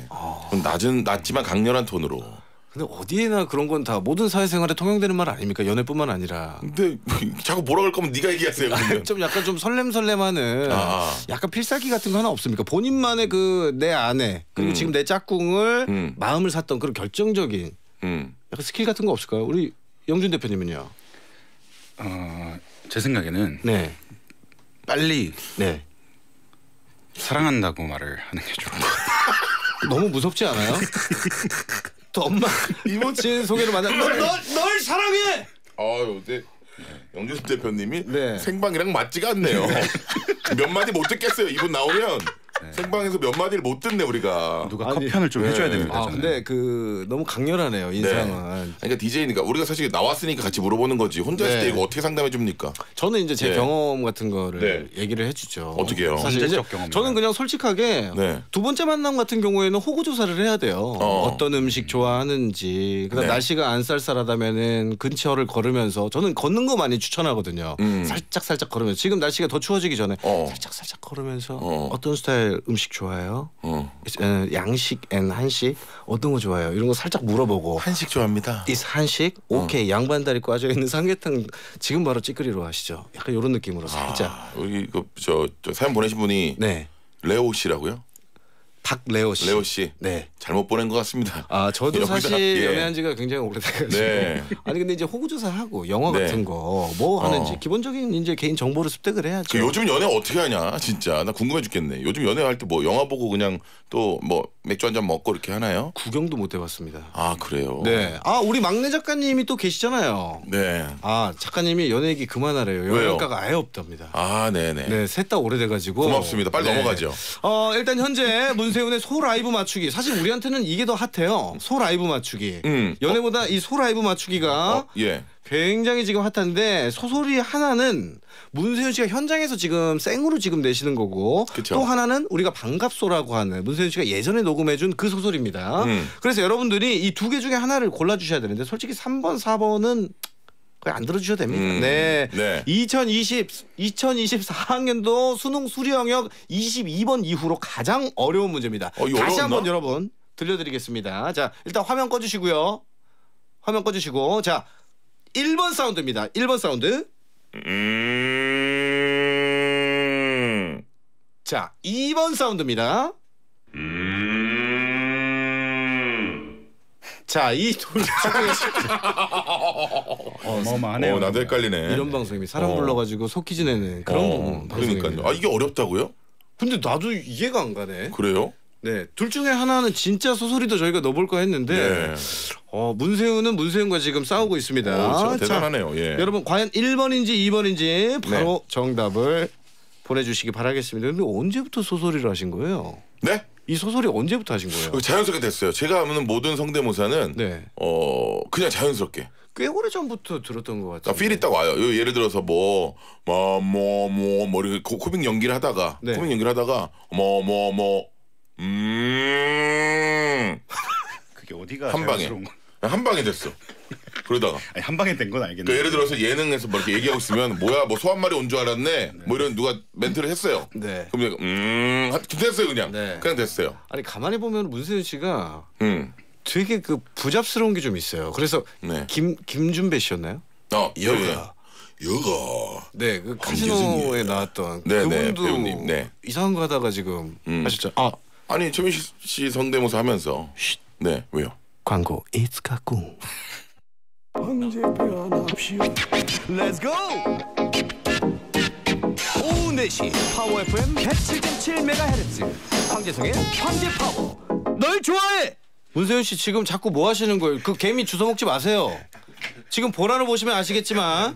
좀 낮은 낮지만 강렬한 톤으로. 근데 어디에나 그런 건 다 모든 사회생활에 통용되는 말 아닙니까? 연애뿐만 아니라. 근데 [laughs] 자꾸 뭐라 그럴 거면 네가 얘기하세요. 그러면. [laughs] 좀 약간 좀 설렘설렘하는 아. 약간 필살기 같은 거 하나 없습니까? 본인만의 그 내 아내 그리고 음. 지금 내 짝꿍을 음. 마음을 샀던 그런 결정적인 음. 약간 스킬 같은 거 없을까요? 우리 영준 대표님은요? 어, 제 생각에는 네, 빨리 네. 사랑한다고 말을 하는 게 좋은 것 같아요. [laughs] 너무 무섭지 않아요? [laughs] 또 엄마 이모친 소개로 만나 널, 널, 널 사랑해. 아유, 근데 영준 대표님이 네. 생방이랑 맞지가 않네요. [laughs] 몇 마디 못 듣겠어요. 이분 나오면 생방에서 몇 마디를 못 듣네 우리가. 누가 아니, 컷편을 좀 네. 해줘야 됩니다. 아 저는. 근데 그 너무 강렬하네요 네. 인상은. 그러니까 DJ니까 우리가 사실 나왔으니까 같이 물어보는 거지. 혼자 있을 네. 때 이거 어떻게 상담해 줍니까? 저는 이제 제 네. 경험 같은 거를 네. 얘기를 해주죠. 어떻게 해요? 사실 이제? 저는 그냥 솔직하게 네. 두 번째 만남 같은 경우에는 호구 조사를 해야 돼요. 어. 어. 떤 음식 좋아하는지, 그다음 네. 날씨가 안 쌀쌀하다면은 근처를 걸으면서 저는 걷는 거 많이 추천하거든요. 음. 살짝 살짝 걸으면서 지금 날씨가 더 추워지기 전에 어. 살짝 살짝 걸으면서 어. 어. 떤 스타일 음식 좋아해요? 어. 에, 양식 and 한식 어떤 거 좋아해요? 이런 거 살짝 물어보고. 한식 좋아합니다. 이 한식 오케이 양반 다리 꽈져 있는 삼계탕 지금 바로 찌끄리로 하시죠. 약간 이런 느낌으로 살짝. 아, 여기 그저 저 사연 보내신 분이 네. 레오 씨라고요? 박레오 씨. 레오 씨. 네. 잘못 보낸 것 같습니다. 아 저도 [laughs] 여기다, 사실 예. 연애한 지가 굉장히 오래돼가지고 네. [laughs] 아니 근데 이제 호구조사하고 영화 네. 같은 거 뭐 하는지 어. 기본적인 이제 개인 정보를 습득을 해야죠. 그 요즘 연애 어떻게 하냐 진짜 나 궁금해 죽겠네. 요즘 연애할 때 뭐 영화 보고 그냥 또 뭐 맥주 한 잔 먹고 이렇게 하나요? 구경도 못 해봤습니다. 아 그래요. 네. 아 우리 막내 작가님이 또 계시잖아요. 네. 아 작가님이 연애 얘기 그만하래요. 연애가가 아예 없답니다. 아 네네. 네, 셋 다 오래돼가지고 고맙습니다. 빨리 네. 넘어가죠. 어 일단 현재 문 [laughs] 세윤의 소 라이브 맞추기 사실 우리한테는 이게 더 핫해요. 소 라이브 맞추기. 음. 연애보다 이 소 라이브 맞추기가 어, 예. 굉장히 지금 핫한데 소소리 하나는 문세윤 씨가 현장에서 지금 생으로 지금 내시는 거고 그쵸. 또 하나는 우리가 반갑소라고 하는 문세윤 씨가 예전에 녹음해준 그 소소리입니다. 음. 그래서 여러분들이 이 두 개 중에 하나를 골라주셔야 되는데 솔직히 3번, 4번은 거의 안 들어주셔도 됩니다. 음. 네. 네. 2020, 2024학년도 수능 수리 영역 22번 이후로 가장 어려운 문제입니다. 어, 다시? 한번 여러분 들려드리겠습니다. 자, 일단 화면 꺼주시고요. 화면 꺼주시고 자 1번 사운드입니다. 1번 사운드. 음. 자 2번 사운드입니다. 자, 이 둘 중에 [laughs] 어마어마하네요. 어, 나도 헷갈리네. 이런 방송입니다. 사람 어. 불러가지고 속기지 내는 그런 어. 그러니까요. 아 이게 어렵다고요? 근데 나도 이해가 안 가네. 그래요? 네, 둘 중에 하나는 진짜 소설이도 저희가 넣어볼까 했는데 네. 어, 문세윤은 문세윤과 지금 싸우고 있습니다. 어, 진짜 자, 대단하네요. 예. 여러분 과연 1번인지 2번인지 바로 정답을 보내주시기 바라겠습니다. 근데 언제부터 소설이를 하신 거예요? 네? 이 소설이 언제부터 하신 거예요? 자연스럽게 됐어요. 제가 하는 모든 성대모사는 네, 어 그냥 자연스럽게. 꽤 오래 전부터 들었던 것 같아요. 필이 딱 와요. 요 예를 들어서 뭐, 뭐뭐 뭐 뭐 뭐, 이렇게 코- 코믹 연기를 하다가 네. 코믹 연기를 하다가 뭐 뭐 뭐 음. [laughs] 그게 어디가 한 방에 자연스러운 거? 한 방에 됐어. 그러다가 [laughs] 아니 한 방에 된 건 알겠는데. 그 예를 들어서 예능에서 뭐 이렇게 얘기하고 있으면 뭐야 뭐 소 한 마리 온 줄 알았네 뭐 이런 누가 멘트를 했어요. 네. 그럼 내가 음 하- 됐어요 그냥 네. 그냥 됐어요. 아니 가만히 보면 문세윤 씨가 음. 되게 그 부잡스러운 게 좀 있어요. 그래서 네. 김 김준배 씨였나요? 어 여가. 여가 네, 그 황재승이에요. 카지노에 나왔던 네, 네, 그분도 배우님, 네. 이상한 거 하다가 지금 음. 하셨죠. 아 아니 최민식 씨 성대모사 하면서 네 왜요? 광고 It's 갖고 언제 변합시오 Let's go 오후 4시 파워 FM 107.7MHz 황제성의 황제 파워 널 좋아해 문세윤 씨 지금 자꾸 뭐 하시는 거예요 그 개미 주워 먹지 마세요 지금 보라로 보시면 아시겠지만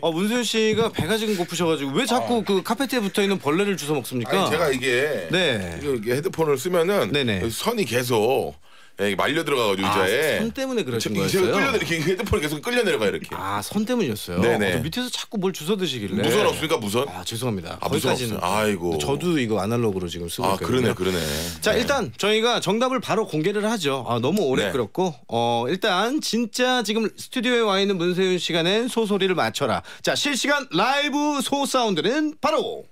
어, 문세윤 씨가 배가 지금 고프셔가지고 왜 자꾸 그 카페트에 붙어 있는 벌레를 주워 먹습니까 아니 제가 이게 네. 이게 헤드폰을 쓰면은 네네. 선이 계속 예, 말려 들어가가지고 의자에 아, 손 때문에 그러신 제가 거였어요? 끌려 이렇게 헤드폰이 계속 끌려 내려가 이렇게. 아, 선 때문이었어요. 네네. 어, 저 밑에서 자꾸 뭘 주워 드시길래. 무선 없습니까 무선? 아, 죄송합니다. 아, 무선 거기까지는. 아이고. 저도 이거 아날로그로 지금 쓰고 아 있거든요. 그러네 그러네. 자, 네. 일단 저희가 정답을 바로 공개를 하죠. 아, 너무 오래 네. 끌었고. 어, 일단 진짜 지금 스튜디오에 와 있는 문세윤 낸 소소리를 맞춰라. 자, 실시간 라이브 소 사운드는 바로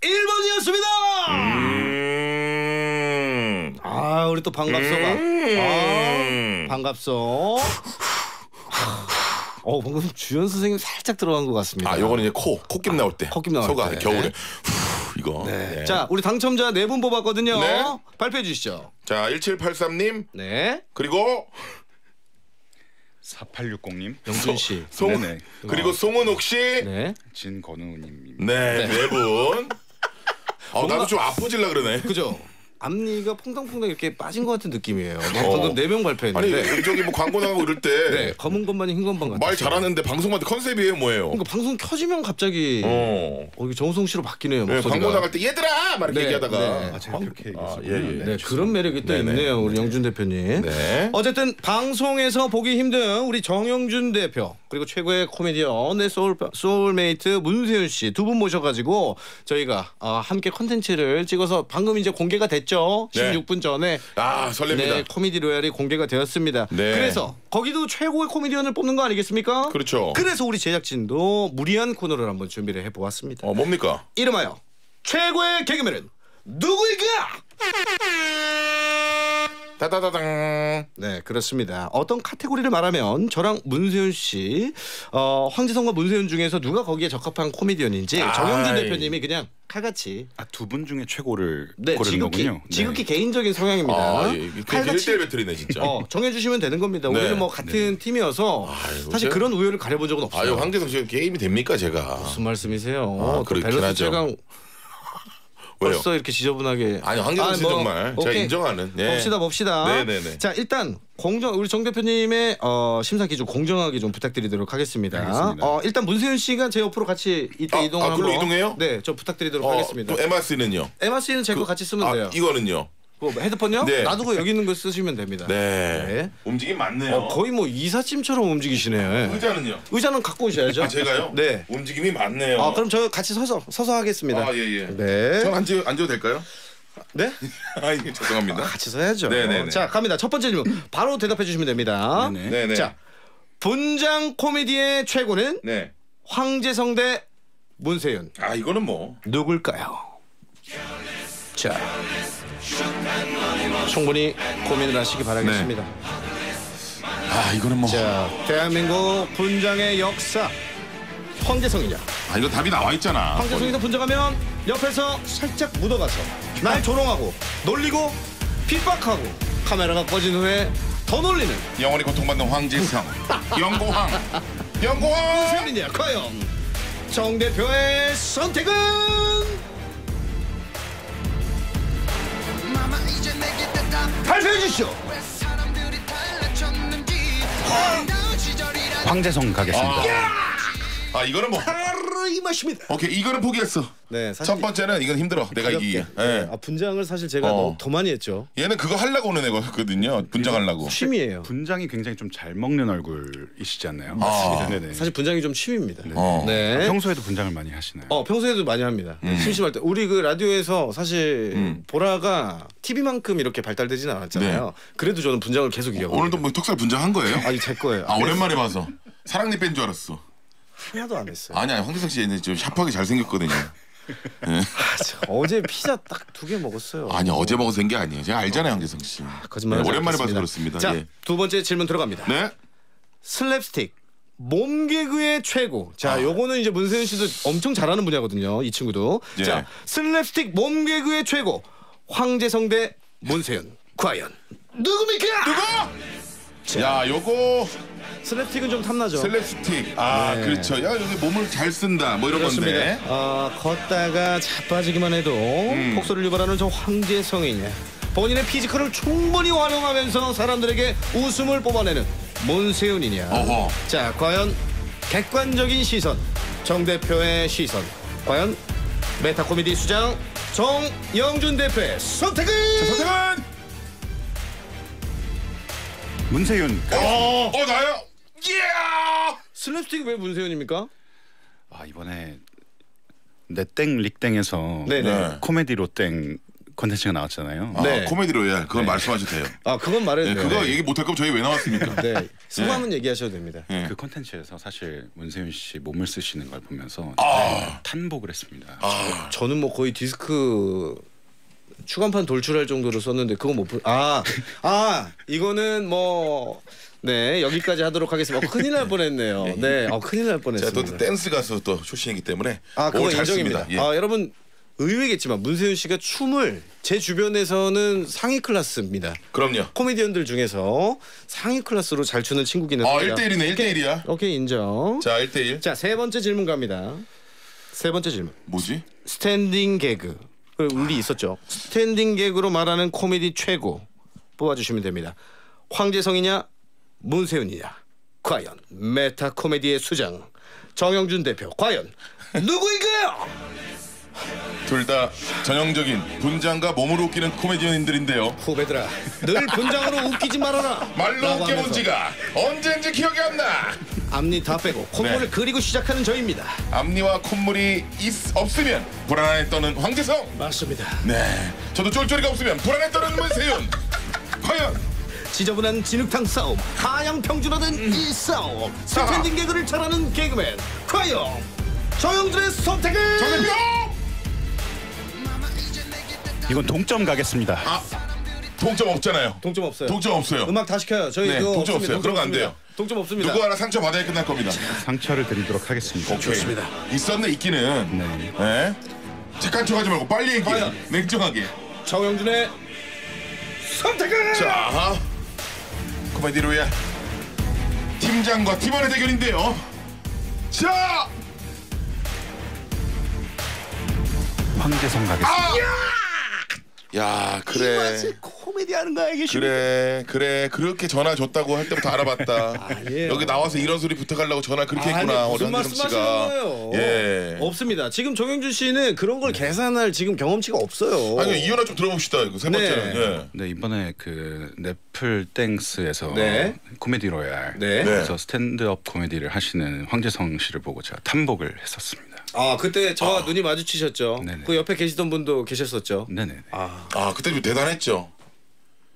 1번이었습니다. 음. 아, 우리 또 반갑소가. 아, 반갑소. 어, 방금 주연 선생님 살짝 들어간 것 같습니다. 아 요거는 이제 코 콧김 나올 때. 콧김 나올 소가 때. 겨울에 후, 이거. 네. 자, 우리 당첨자 네 분 뽑았거든요. 네. 발표해 주시죠. 자 1783님 네. 그리고 4860님, 영준 씨. 송 네네. 그리고 송은옥 씨. 네. 네. 진건우 님. 네, 분. 어, 나도 좀 아프질라 그러네. 그죠? 앞니가 퐁당퐁당 이렇게 빠진 것 같은 느낌이에요. 뭐 어. 방금 네명 아니 발표했는데. 저기 뭐 광고 나가고 이럴 때 네, 검은 것만이 흰 것만 같아. 말 잘하는데 방송마다 컨셉이에요 뭐예요? 그러니까 방송 켜지면 갑자기 어, 어. 이게 정우성 씨로 바뀌네요. 네, 목소리가. 광고 나갈 때 얘들아 막 이렇게 네, 얘기하다가 네. 아, 제가 그렇게 아, 얘기했어요. 예, 예. 네, 그런 매력이 또 네네. 있네요, 우리 영준 대표님. 네. 어쨌든 방송에서 보기 힘든 우리 정영준 대표 그리고 최고의 코미디언 내 soul soulmate 문세윤 씨 두 분 모셔가지고 저희가 어, 함께 컨텐츠를 찍어서 방금 이제 공개가 됐 죠. 네. 16분 전에 아 설렙니다. 네 코미디 로얄이 공개가 되었습니다. 네. 그래서 거기도 최고의 코미디언을 뽑는 거 아니겠습니까? 그렇죠. 그래서 우리 제작진도 무리한 코너를 한번 준비를 해보았습니다. 어 뭡니까? 이름하여 최고의 개그맨은 누구일까? 따다다당. 네, 그렇습니다. 어떤 카테고리를 말하면 저랑 문세윤 씨, 어, 황지성과 문세윤 중에서 누가 거기에 적합한 코미디언인지 아이. 대표님이 그냥 칼같이 아, 두 분 중에 최고를 네, 고르는 지극히 거군요. 네. 지극히 개인적인 성향입니다. 아, 예. 그 칼같이 1대 배틀이네 진짜. 어, 정해주시면 되는 겁니다. 네. 우리는 뭐 같은 팀이어서 아이고, 사실 제가- 그런 우열을 가려본 적은 없어요. 아유 황재성 씨가 게임이 됩니까 제가? 무슨 말씀이세요? 아, 또 그렇긴 밸런스 하죠. 최강 왜요? 벌써 이렇게 지저분하게 아니 황재성 씨 아, 뭐, 정말 오케이. 인정하는. 예. 봅시다 봅시다. 네네네. 자 일단 공정 우리 정 대표님의 어, 심사 기준 공정하게 좀 부탁드리도록 하겠습니다. 알겠습니다. 어, 일단 문세윤 씨가 제 옆으로 같이 이때 아, 이동을 아, 한번 이동해요? 네, 저 부탁드리도록 어, 하겠습니다. 또 에마 씨는요? 에마 씨는 제 거 같이 쓰면 아 돼요. 이거는요? 뭐 헤드폰요? 네. 놔두고 여기 있는 거 쓰시면 됩니다. 네. 네. 움직임 많네요. 어, 거의 뭐 이사짐처럼 움직이시네. 의자는요? 의자는 갖고 오셔야죠. 아 제가요? 네. 움직임이 많네요. 아 그럼 저 같이 서서 서서 하겠습니다. 아 예 예. 네. 전 앉아 앉아도 될까요? 네? [laughs] 아 이게 죄송합니다. 같이 서야죠. 네네네. 자 갑니다. 첫 번째 질문 바로 대답해 주시면 됩니다. 네네. 네네. 자 분장 코미디의 최고는 네. 황재성 대 문세윤 아 이거는 뭐 누굴까요? 자 충분히 고민을 하시기 바라겠습니다. 아 이거는 뭐. 자 대한민국 분장의 역사 황재성이냐? 아 이거 답이 나와 있잖아. 황재성이가 분장하면 옆에서 살짝 묻어가서 날 조롱하고 놀리고 핍박하고 카메라가 꺼진 후에 더 놀리는 영원히 고통받는 황지성. [laughs] 영고황. 영고황. 세윤이냐 과연 정 대표의 선택은 발표해 주시오. 황재성 가겠습니다. 아 이거는 뭐. 하루 이 맛입니다. 오케이 이거는 포기했어. 네, 사실 첫 번째는 이건 힘들어. 내가. 이기기. 네. 예. 아, 분장을 사실 제가 어. 너무 더 많이 했죠. 얘는 그거 하려고 오는 애거든요. 분장하려고. 취미예요. 분장이 굉장히 좀 잘 먹는 얼굴이시지 않나요? 아. 네네. 사실 분장이 좀 취미입니다. 어. 네. 아, 평소에도 분장을 많이 하시나요? 어 평소에도 많이 합니다. 심심할 때 우리 그 라디오에서 사실 음. 보라가 TV만큼 이렇게 발달되진 않았잖아요. 그래도 저는 분장을 계속 이어요. 네. 오늘도 뭐 턱살 분장한 거예요? 아니 제 거예요. 아 오랜만에 봐서 사랑니 뺀 줄 알았어. 하나도 안 했어요. 아니야 황대성 씨 얘는 좀 샤프하게 잘 생겼거든요. [laughs] 아, 저 어제 피자 딱 두 개 먹었어요. 아니 어제 먹어서 된 게 아니에요. 제가 알잖아요 황대성 씨. 거짓말. 네, 오랜만에 봐서 그렇습니다. 자, 예. 두 번째 질문 들어갑니다. 네. 슬랩스틱 몸 개그의 최고. 자, 아. 요거는 이제 문세윤 씨도 엄청 잘하는 분야거든요. 이 친구도. 예. 자, 슬랩스틱 몸 개그의 최고. 황제성 대 문세윤. 과연 누굽니까? 누구? 야 요거 슬랩스틱은 좀 탐나죠. 슬랩스틱. 아 네. 그렇죠. 야 여기 몸을 잘 쓴다. 뭐 이런 건데. 아, 걷다가 자빠지기만 해도 음. 폭소를 유발하는 저 황제성이냐. 본인의 physical을 충분히 활용하면서 사람들에게 웃음을 뽑아내는 문세윤이냐. 어허. 자, 과연 객관적인 시선, 정 대표의 시선, 과연 메타 코미디 수장 정영준 대표의 선택은 선택은 문세윤. 어, 어 나요. 예. 슬랩스틱이 왜 문세윤입니까? 아 이번에 내땡 릭땡에서 네네. 네. 코미디로 땡 컨텐츠가 나왔잖아요. 아, 네. 코미디 로얄 그건 말씀하셔도 돼요. 아, 그건 말해도 네, 돼요. 그거 얘기 못할 거면 저희 왜 나왔습니까? 네. 소감은 얘기하셔도 됩니다. 예. 그 컨텐츠에서 사실 문세윤 씨 몸을 쓰시는 걸 보면서 아. 탄복을 했습니다. 저는 뭐 거의 디스크 추간판 돌출할 정도로 썼는데 그거 못 보. 아, 아 이거는 뭐. 네 여기까지 하도록 하겠습니다. 어, 큰일 날 뻔했네요. [laughs] 네, 어, 큰일 날 제가 또 뻔했습니다. 댄스 가수 또 출신이기 때문에 아 그거 인정입니다. 예. 아 여러분 의외겠지만 문세윤 씨가 춤을 제 주변에서는 상위 클래스입니다. 그럼요. 코미디언들 중에서 상위 클래스로 잘 추는 친구긴 아 합니다. 1대1이네 1대1이야. 오케이 인정. 자 1대1. 자 세 번째 질문 갑니다. 세 번째 질문. 뭐지? 스탠딩 개그. 그 우리 있었죠. 스탠딩 개그로 말하는 코미디 최고 뽑아 주시면 됩니다. 황제성이냐 문세윤이냐. 과연 메타 코미디의 수장 정영준 대표 과연 누구인가요? 둘 다 전형적인 분장과 몸으로 웃기는 코미디언인들인데요. 후배들아 늘 분장으로 웃기지 말아라. 말로 라고 웃겨본 하면서 지가 언제인지 기억이 안 나. 앞니 다 빼고 콧물을 네. 그리고 시작하는 저입니다. 앞니와 콧물이 있, 없으면 불안해 떠는 황제성. 맞습니다. 네. 저도 쫄쫄이가 없으면 불안해 떠는 문세윤. 과연 지저분한 진흙탕 싸움, 하향 평준화된 이 싸움, 스탠딩 개그를 잘하는 개그맨 과연 정영준의 선택은 정 대표. 이건 동점 가겠습니다. 아 동점 없잖아요. 동점 없어요. 동점 없어요. 음악 다 시켜요. 저희 네, 그거 동점 없습니다. 없어요. 그런 거 안 없습니다. 돼요. 동점 없습니다. 누구 하나 상처 받아야 끝날 겁니다. 상처를 드리도록 하겠습니다. 좋습니다. 있었네 있기는. 네. 네. 착한 척하지 말고 빨리 얘기해. 과연? 냉정하게. 정영준의 선택은 자, 코미디로야 팀장과 팀원의 대결인데요. 자, 황재성 가겠습니다. 야 그래. 코미디 하는 거 알기 싫어. 그래 그래 그렇게 전화 줬다고 할 때부터 알아봤다. [laughs] 아니에요. 여기 나와서 이런 소리 부탁하려고 전화 그렇게 아니, 했구나 무슨 황재성 말씀하시는 씨가. 거예요? 예. 없습니다. 지금 정영준 씨는 그런 걸 계산할 지금 경험치가 없어요. 아니 이현아 좀 들어봅시다. 이거 세 네. 번째는. 예. 네 이번에 그 넷플 땡스에서 네. 코미디 로얄 네. 그래서 스탠드업 코미디를 하시는 황제성 씨를 보고 제가 탄복을 했었습니다. 아 그때 저와 눈이 마주치셨죠. 네네. 그 옆에 계시던 분도 계셨었죠. 네네. 아 그때 좀 대단했죠.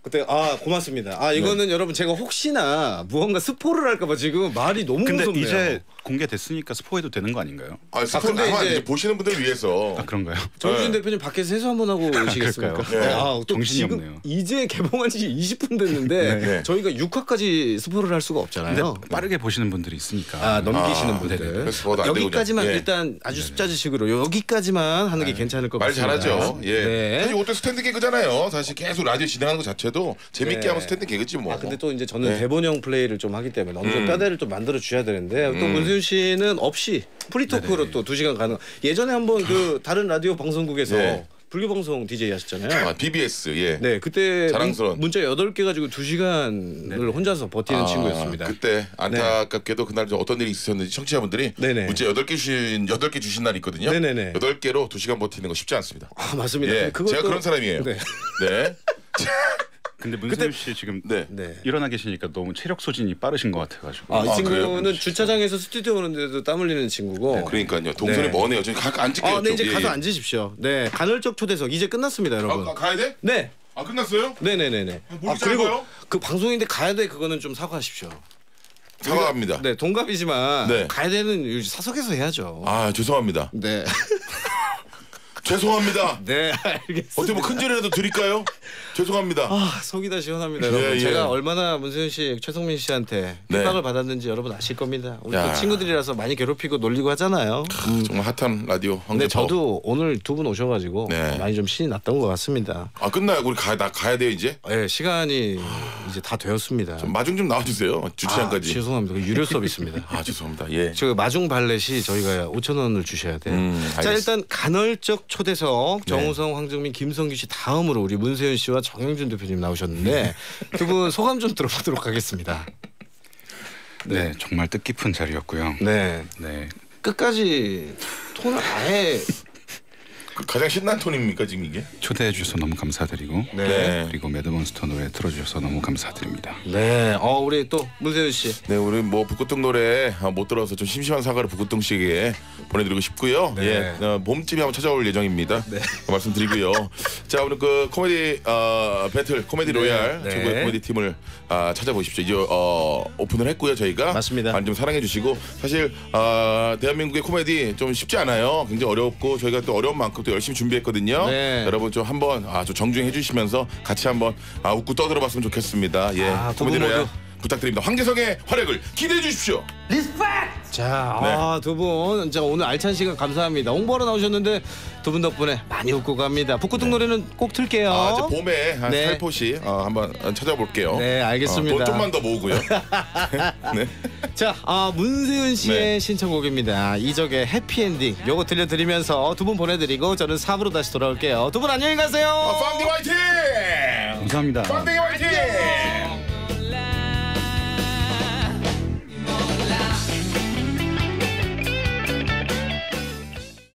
그때 아 고맙습니다. 아 이거는 네. 여러분 제가 혹시나 무언가 스포를 할까봐 지금 말이 너무 근데 무섭네요. 이제 공개됐으니까 스포해도 되는 거 아닌가요? 아, 스포, 근데 아마 이제- 이제 보시는 분들 위해서. 아 그런가요? [laughs] 정준 네. 대표님 밖에서 세수 한번 하고 오시겠습니까? 그럴까요? 네. 아, 또 정신이 없네요. 이제 개봉한 지 20분 됐는데 네. 저희가 6화까지 스포를 할 수가 근데 없잖아요. 빠르게 보시는 분들이 있으니까. 아 넘기시는 아, 분들 여기까지만. 예. 일단 아주 숫자지식으로 여기까지만 하는 게 괜찮을 것말 같습니다. 잘하죠. 예. 네. 사실 이것도 스탠드 개그잖아요. 사실 계속 라디오 진행하는 것 자체 도 재밌게 네. 하면 스탠드 개그지 뭐. 아 근데 또 이제 저는 네. 대본형 플레이를 좀 하기 때문에 어느 정도 음. 뼈대를 좀 만들어 주셔야 되는데 또 문세윤 씨는 없이 free talk로 또 두 시간 가능. 예전에 한번 그 다른 라디오 방송국에서 네. 불교 방송 DJ 하셨잖아요. 아, BBS 예. 네, 그때 자랑스러운. 문, 문자 8개 가지고 2시간을 혼자서 버티는 아, 친구였습니다. 그때 안타깝게도 그날 좀 어떤 일이 있으셨는지 청취자분들이 네네. 문자 8개 주신 8개 주신 날이 있거든요. 네네네. 8개로 2시간 버티는 거 쉽지 않습니다. 아, 맞습니다. 예. 그것도- 제가 그런 사람이에요. 네. 네. [laughs] 근데 문세윤 씨 지금 네. 네. 일어나 계시니까 너무 체력 소진이 빠르신 것 같아가지고. 아, 이 아, 친구는 그래요? 주차장에서 스튜디오 오는데도 땀 흘리는 친구고. 그러니까요. 동선이 네. 머네요. 저희 가, 안 찍게요. 아, 네, 이제 가서 예. 앉으십시오. 네, 간헐적 초대석 이제 끝났습니다, 여러분. 아, 가, 가야 돼? 네. 아 끝났어요? 네네네네. 뭘 아, 그리고? 그 방송인데 가야 돼 그거는 좀 사과하십시오. 사과합니다. 네, 동갑이지만 네. 가야 되는 사석에서 해야죠. 아 죄송합니다. 네. [laughs] 죄송합니다. [laughs] 네, 알겠습니다. 어떻게 뭐 큰절이라도 드릴까요? 죄송합니다. 아, 속이 다 시원합니다, 여러분. 예, 예. 제가 얼마나 문세윤 씨, 최성민 씨한테 네. 핍박을 받았는지 여러분 아실 겁니다. 우리 야. 또 친구들이라서 많이 괴롭히고 놀리고 하잖아요. 음. 정말 핫한 라디오 근데. 저도 오늘 두 분 오셔가지고 네. 많이 좀 신이 났던 것 같습니다. 아 끝나요. 우리 가, 나 가야 돼요 이제. 네, 시간이 이제 다 되었습니다. 좀 마중 좀 나와주세요. 아, 주차장까지. 죄송합니다. 그 유료 서비스입니다. [laughs] 아 죄송합니다. 예. 저 마중 발렛이 저희가 5천 원을 주셔야 돼요. 음, 자. 일단 간헐적 초대석 네. 정우성, 황정민, 김성규 씨 다음으로 우리 문세윤 씨와 정영준 대표님 나오셨는데 [laughs] 두 분 소감 좀 들어보도록 하겠습니다. 네, 정말 뜻깊은 자리였고요. 네 네, 끝까지 톤을 아예 그 가장 신난 톤입니까 지금 이게? 초대해 주셔서 너무 감사드리고 네. 그리고 매드몬스터 노래 틀어주셔서 너무 감사드립니다. 네, 어 우리 또 문세윤 씨. 네, 우리 뭐 부끄뚱 노래 아, 못 들어서 좀 심심한 사과를 부끄뚱 씨에게 보내드리고 싶고요. 네. 예, 어, 봄쯤에 한번 찾아올 예정입니다. 그 말씀드리고요. 자, 오늘 그 코미디 어, 배틀 코미디 네, 로얄 네. 최고의 코미디 팀을 아, 찾아보십시오. 이제 어, 오픈을 했고요, 저희가 맞습니다. 많이 좀 사랑해 주시고 사실 아, 대한민국의 코미디 좀 쉽지 않아요. 굉장히 어렵고 저희가 또 어려운 만큼 또 열심히 준비했거든요. 네. 여러분 좀 한번 아, 좀 정주행해 주시면서 같이 한번 아, 웃고 떠들어봤으면 좋겠습니다. 예, 아, 모두. 부탁드립니다. 황재성의 활약을 기대해 주십시오. 자, 네. 아, 두 분, 자 오늘 알찬 시간 감사합니다. 홍보하러 나오셨는데 두 분 덕분에 많이 웃고 갑니다. 북구동 노래는 꼭 틀게요. 아, 이제 봄에 한 네. 살포시 어, 한번 찾아볼게요. 네, 알겠습니다. 어, 돈 좀만 더 모으고요. [laughs] 네. 자, 아, 문세윤 씨의 네. 신청곡입니다. 이적의 해피엔딩. 요거 들려드리면서 두 분 보내드리고 저는 4부로 다시 돌아올게요. 두 분 안녕히 가세요. 아, 빵디 화이팅! 감사합니다. 빵디 화이팅!